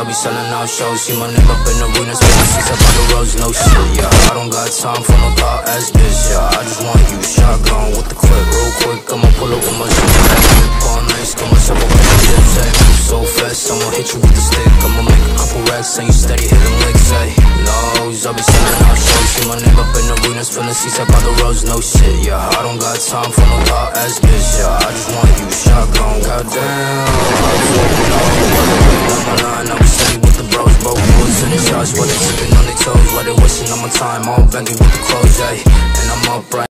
I'll be selling out shows, see my name up in arenas, since I bought the roads, no shit, time for no thought as this, yeah, I just want you shotgun with the clip, real quick, I'ma pull up with my hey, whip all night, show myself a couple chips, hey, move so fast, I'ma hit you with the stick, I'ma make a couple racks, and you steady hitting licks, hey, nose, I'll be selling out shows, see my name up in arenas, filling seats up by the roads, no shit, yeah. I don't got time for no thought as this, yeah. I just want you shotgun, goddamn. I all on my line, I was steady with the bros, broke boys in the shots, while they tipping on their toes, on my time, all banging with the clothes, yeah. And I'm up right.